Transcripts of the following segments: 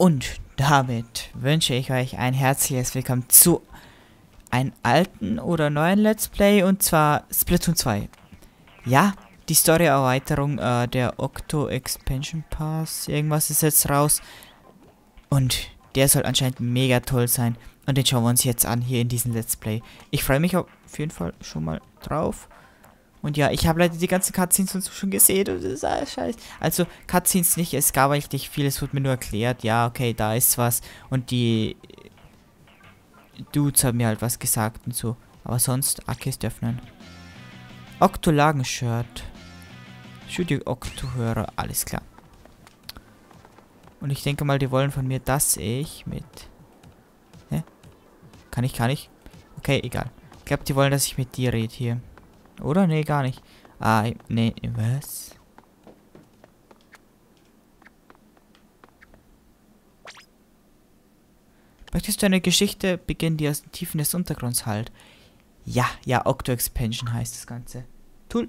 Und damit wünsche ich euch ein herzliches Willkommen zu einem alten oder neuen Let's Play und zwar Splatoon 2. Ja, die Story-Erweiterung äh, der Octo Expansion Pass, irgendwas ist jetzt raus. Und der soll anscheinend mega toll sein. Und den schauen wir uns jetzt an hier in diesem Let's Play. Ich freue mich auf jeden Fall schon mal drauf. Und ja, ich habe leider die ganzen Cutscenes und so schon gesehen und das ist alles scheiße. Also, Cutscenes nicht, es gab nicht viel, es wurde mir nur erklärt, ja, okay, da ist was. Und die Dudes haben mir halt was gesagt und so. Aber sonst, Akis öffnen. Octolagen-Shirt. Studio Octo-Hörer, alles klar. Und ich denke mal, die wollen von mir, dass ich mit... Hä? Kann ich, kann ich? Okay, egal. Ich glaube, die wollen, dass ich mit dir rede hier. Oder? Nee, gar nicht. Ah, nee, was? Möchtest du eine Geschichte beginnen, die aus den Tiefen des Untergrunds halt? Ja, ja, Octo Expansion heißt das Ganze. Tool.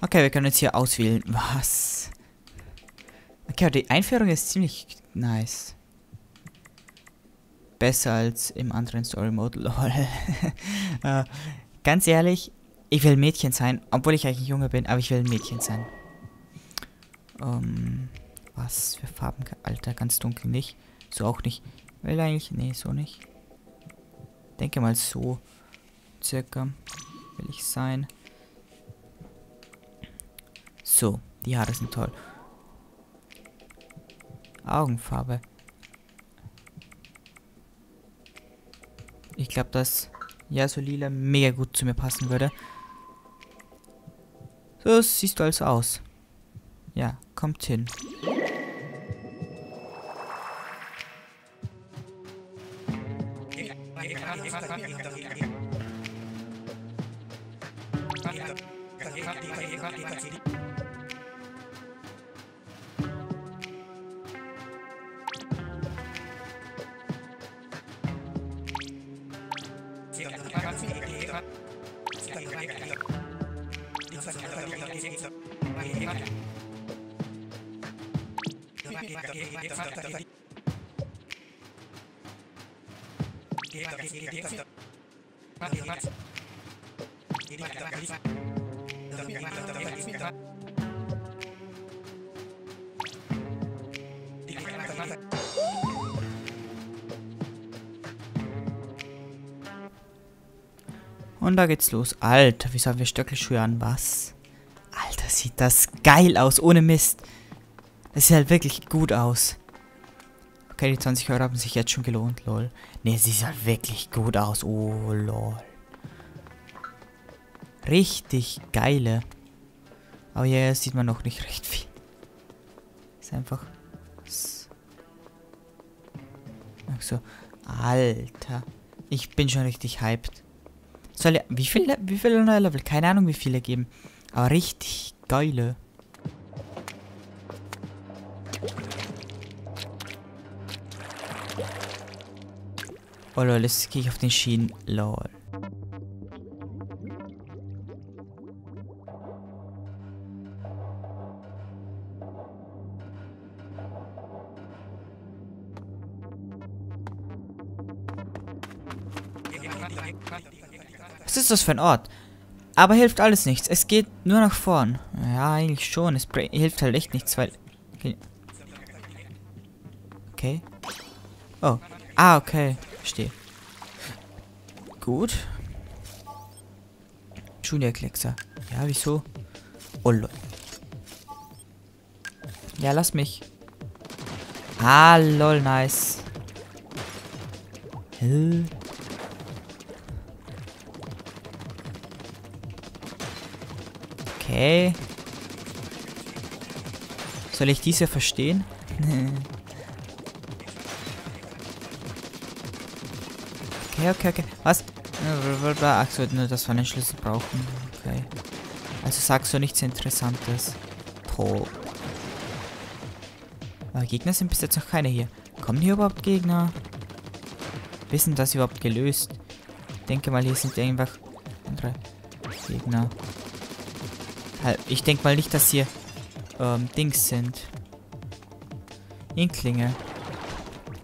Okay, wir können jetzt hier auswählen. Was? Okay, die Einführung ist ziemlich nice. Besser als im anderen Story Mode. Lol. äh, ganz ehrlich, ich will Mädchen sein, obwohl ich eigentlich ein Junge bin, aber ich will Mädchen sein. Ähm, was für Farben? Alter, ganz dunkel nicht. So auch nicht. Will eigentlich, nee, so nicht. Denke mal so. Circa will ich sein. So, die Haare sind toll. Augenfarbe. Ich glaube, dass ja so lila mega gut zu mir passen würde. So siehst du also aus. Ja, kommt hin. Und da geht's los. Alter, wieso haben wir Stöckelschuhe an? Was? Alter, sieht das geil aus, ohne Mist. Das sieht halt wirklich gut aus. Okay, die 20 Euro haben sich jetzt schon gelohnt, lol. Ne, sie sieht halt wirklich gut aus. Oh, lol. Richtig geile. Aber hier sieht man noch nicht recht viel. Ist einfach... Ach so. Alter. Ich bin schon richtig hyped. Soll ja, wie viele, wie viele neue Level? Keine Ahnung, wie viele geben. Aber richtig geile. Oh lol, jetzt gehe ich auf den Schienen. Lol. Das für ein Ort? Aber hilft alles nichts. Es geht nur nach vorn. Ja, eigentlich schon. Es hilft halt echt nichts, weil... Okay. Oh. Ah, okay. Verstehe. Gut. Junior Kleckser. Ja, wieso? Oh, lol. Ja, lass mich. Ah, lol, nice. Hä? Okay. Soll ich diese verstehen? okay, okay, okay. Was? Ach so, nur dass wir einen Schlüssel brauchen. Okay. Also sagst du nichts Interessantes. Toll. Aber Gegner sind bis jetzt noch keine hier. Kommen hier überhaupt Gegner? Wissen das überhaupt gelöst? Ich denke mal, hier sind einfach andere Gegner. Halt, ich denke mal nicht, dass hier ähm, Dings sind. Inklinge.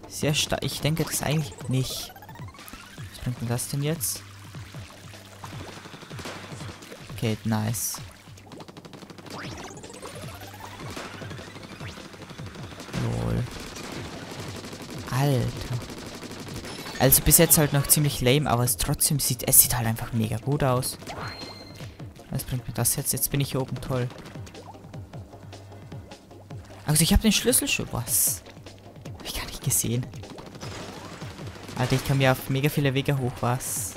Sehr stark. Ich denke das eigentlich nicht. Was bringt denn das denn jetzt? Okay, nice. Lol. Alter. Also bis jetzt halt noch ziemlich lame, aber es trotzdem sieht, es sieht halt einfach mega gut aus. Was bringt mir das jetzt? Jetzt bin ich hier oben toll. Also ich habe den Schlüssel schon. Was? Hab ich gar nicht gesehen. Alter, ich komme ja auf mega viele Wege hoch. Was?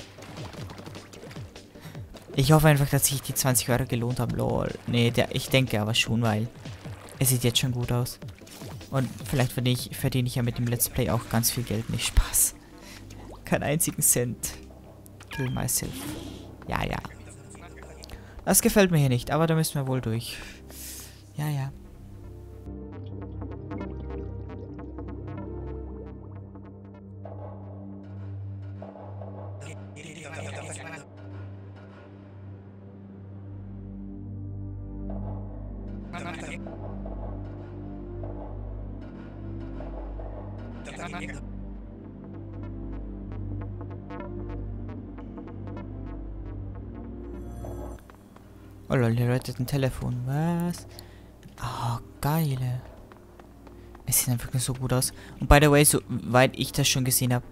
Ich hoffe einfach, dass sich die 20 Euro gelohnt haben. Lol. Nee, der, ich denke aber schon, weil es sieht jetzt schon gut aus. Und vielleicht verdiene ich, verdiene ich ja mit dem Let's Play auch ganz viel Geld. Nicht Spaß. Keinen einzigen Cent. Kill myself. Ja, ja. Das gefällt mir hier nicht, aber da müssen wir wohl durch. Ja, ja. Oh lol, hier läutet ein Telefon. Was? Oh, geile. Es sieht einfach nur so gut aus. Und by the way, soweit ich das schon gesehen habe,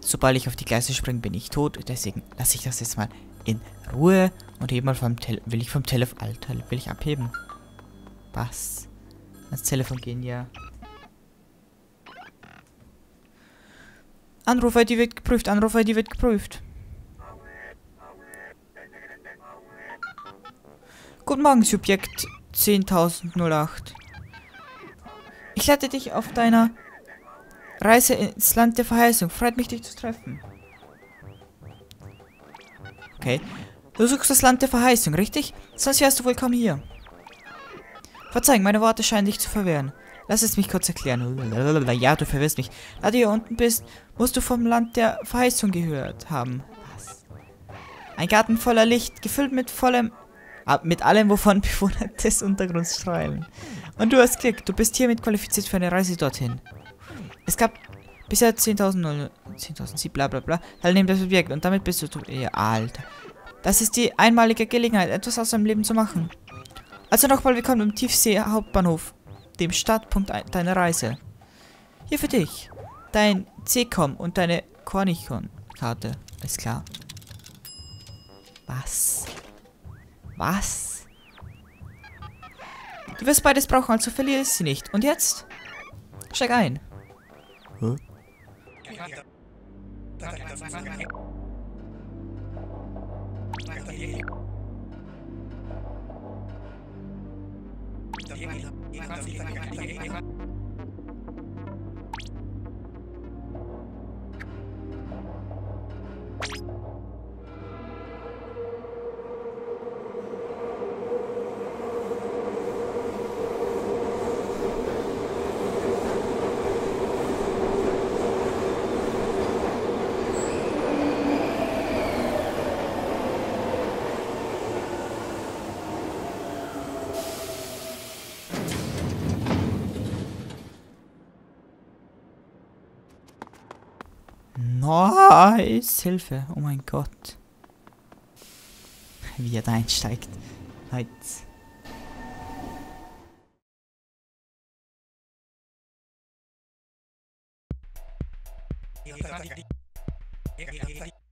sobald ich auf die Gleise springe, bin ich tot. Deswegen lasse ich das jetzt mal in Ruhe. Und eben mal vom Telefon. Will ich vom Telefon. Alter, will ich abheben? Was? Ans Telefon gehen, ja. Anrufer, die wird geprüft. Anrufer, die wird geprüft. Guten Morgen, Subjekt 10.008. Ich leite dich auf deiner Reise ins Land der Verheißung. Freut mich, dich zu treffen. Okay. Du suchst das Land der Verheißung, richtig? Sonst wärst du wohl kaum hier. Verzeihung, meine Worte scheinen dich zu verwehren. Lass es mich kurz erklären. Ja, du verwirrst mich. Da du hier unten bist, musst du vom Land der Verheißung gehört haben. Was? Ein Garten voller Licht, gefüllt mit vollem mit allem, wovon Bewohner des Untergrunds strahlen. Und du hast Glück, du bist hiermit qualifiziert für eine Reise dorthin. Es gab bisher 10.000, 10.000, bla bla bla, teilnehmen das Objekt und damit bist du. Ja, Alter. Das ist die einmalige Gelegenheit, etwas aus deinem Leben zu machen. Also nochmal willkommen im Tiefsee Hauptbahnhof, dem Startpunkt deiner Reise. Hier für dich. Dein C-Com und deine Cornichon-Karte. Ist klar. Was? Was? Du wirst beides brauchen, also verliere sie nicht. Und jetzt? Steig ein. Hä? Nice! Hilfe! Oh mein Gott. Wie er da einsteigt. Nice. Ah,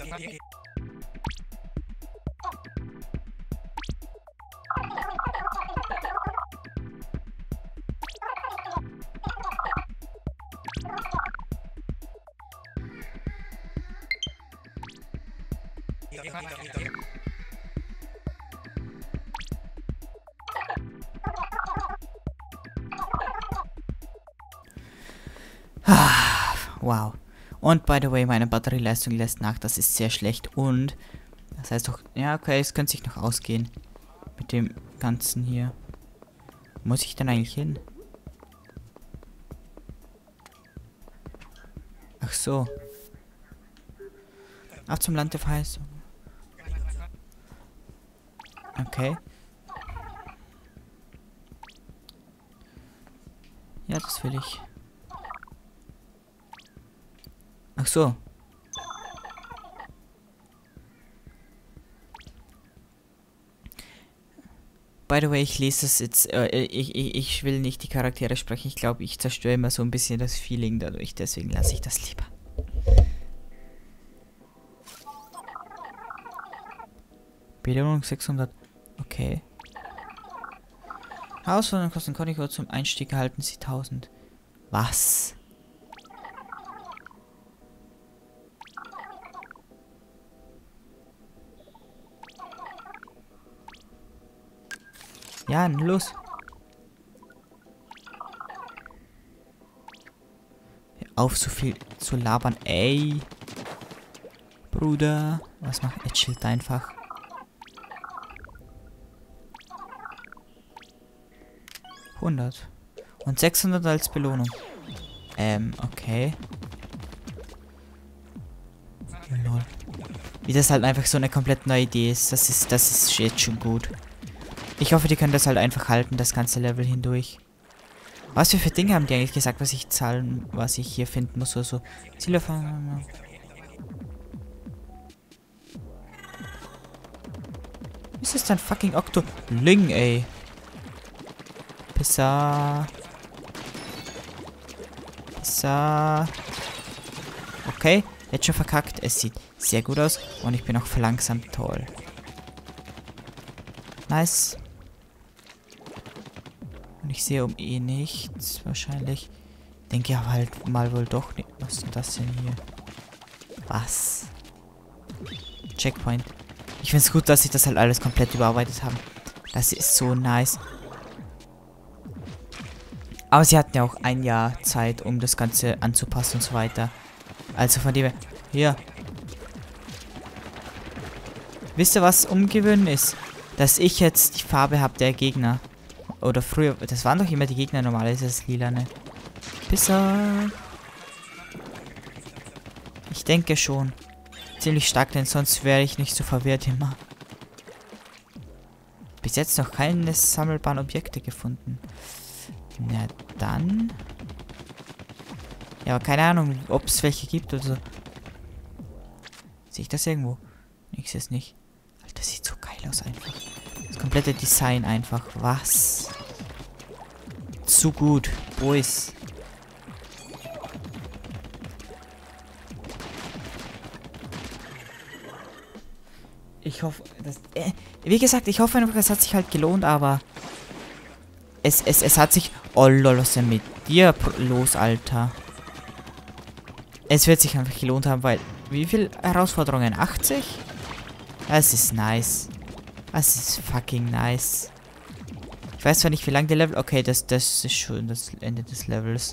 wow. Und by the way, meine Batterieleistung lässt nach. Das ist sehr schlecht. Und das heißt doch, ja, okay, es könnte sich noch ausgehen. Mit dem Ganzen hier. Muss ich denn eigentlich hin? Ach so. Ach, zum Land der Verheißung. Okay. Ja, das will ich. Ach so. By the way, ich lese es jetzt, äh, ich, ich, ich will nicht die Charaktere sprechen. Ich glaube, ich zerstöre immer so ein bisschen das Feeling dadurch. Deswegen lasse ich das lieber. Belohnung 600. Okay. Herausforderung kosten Koniko zum Einstieg erhalten sie 1000. Was? Ja, los. Hör auf, so viel zu labern. Ey. Bruder. Was macht er? Chillt einfach. Hundert. Und 600 als Belohnung. Ähm, okay. Lol. Wie das halt einfach so eine komplett neue Idee ist. Das ist, das ist jetzt schon gut. Ich hoffe, die können das halt einfach halten, das ganze Level hindurch. Was für, für Dinge haben die eigentlich gesagt, was ich zahlen, was ich hier finden muss oder so? Ziele von... Ist das ein fucking Octo? Ling, ey. Pissa. Pissa. Okay, jetzt schon verkackt. Es sieht sehr gut aus und ich bin auch verlangsamt. Toll. Nice. Und ich sehe um eh nichts, wahrscheinlich. Denke aber halt mal wohl doch nicht. Was ist das denn hier? Was? Checkpoint. Ich finde es gut, dass sie das halt alles komplett überarbeitet haben. Das ist so nice. Aber sie hatten ja auch ein Jahr Zeit, um das Ganze anzupassen und so weiter. Also von dem her. Hier. Wisst ihr, was umgewöhnen ist? Dass ich jetzt die Farbe habe der Gegner. Oder früher, das waren doch immer die Gegner, normalerweise das lilane. Pisser. Ich denke schon. Ziemlich stark, denn sonst wäre ich nicht so verwirrt immer. Bis jetzt noch keine sammelbaren Objekte gefunden. Na dann. Ja, aber keine Ahnung, ob es welche gibt oder so. Sehe ich das irgendwo? Sehe es nicht. Alter, das sieht so geil aus einfach. Das komplette Design einfach. Was? Zu gut. Boys. Ich hoffe, dass... Äh, wie gesagt, ich hoffe einfach, es hat sich halt gelohnt, aber... Es, es, es hat sich... Oh lol, was ist denn mit dir los, Alter? Es wird sich einfach gelohnt haben, weil... Wie viele Herausforderungen? 80? Das ist nice. Das ist fucking nice. Ich weiß zwar nicht, wie lang der Level... Okay, das, das ist schon das Ende des Levels.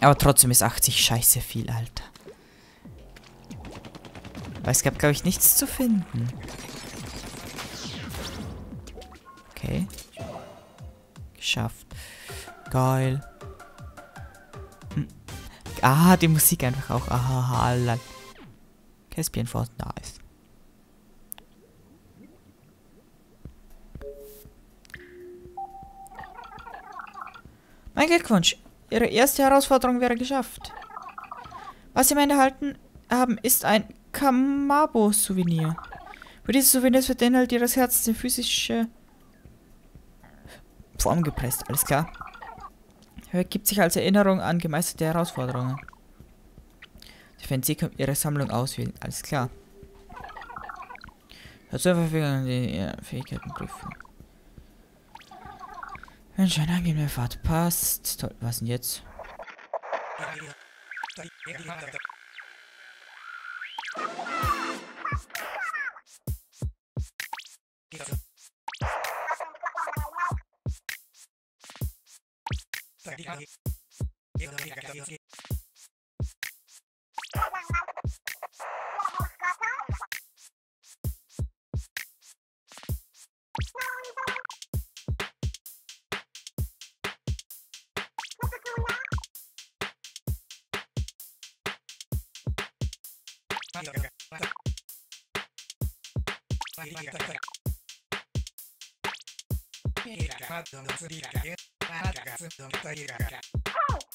Aber trotzdem ist 80 scheiße viel, Alter. Aber es gab, glaube ich, nichts zu finden. Okay. Geschafft. Geil. Hm. Ah, die Musik einfach auch. Aha, lal. Caspian Force, nice. Mein Glückwunsch. Ihre erste Herausforderung wäre geschafft. Was Sie am Ende erhalten haben, ist ein Kamabo-Souvenir. Für dieses Souvenir wird der Inhalt Ihres Herzens in physische Form gepresst. Alles klar. Er gibt sich als Erinnerung an gemeisterte Herausforderungen. Die Fancy können Ihre Sammlung auswählen. Alles klar. Zur Verfügung die Fähigkeiten prüfen. Wenn schon angenehme Fahrt passt. Toll, was denn jetzt?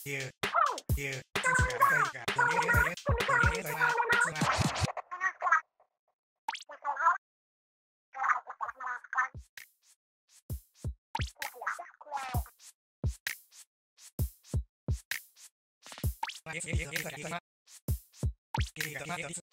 you, you,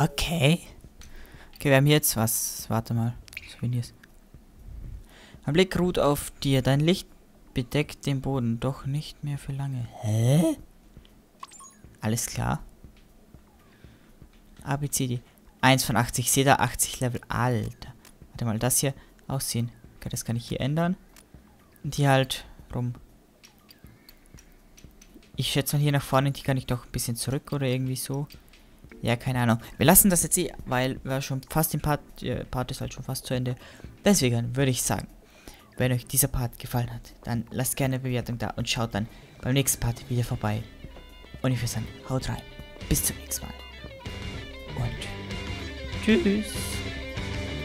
Okay. Okay, wir haben jetzt was. Warte mal. Souvenirs. Mein Blick ruht auf dir. Dein Licht bedeckt den Boden. Doch nicht mehr für lange. Hä? Alles klar. ABCD. 1 von 80. Ich sehe da 80 Level. Alter. Warte mal, das hier aussehen. Okay, das kann ich hier ändern. Hier halt rum. Ich schätze mal hier nach vorne, die kann ich doch ein bisschen zurück oder irgendwie so. Ja, keine Ahnung. Wir lassen das jetzt eh, weil wir schon fast den Part, äh, Part ist halt schon fast zu Ende. Deswegen würde ich sagen, wenn euch dieser Part gefallen hat, dann lasst gerne eine Bewertung da und schaut dann beim nächsten Part wieder vorbei. Und ich würde sagen, haut rein. Bis zum nächsten Mal. Und tschüss.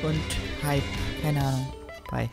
Und Hype. Keine Ahnung. Bye.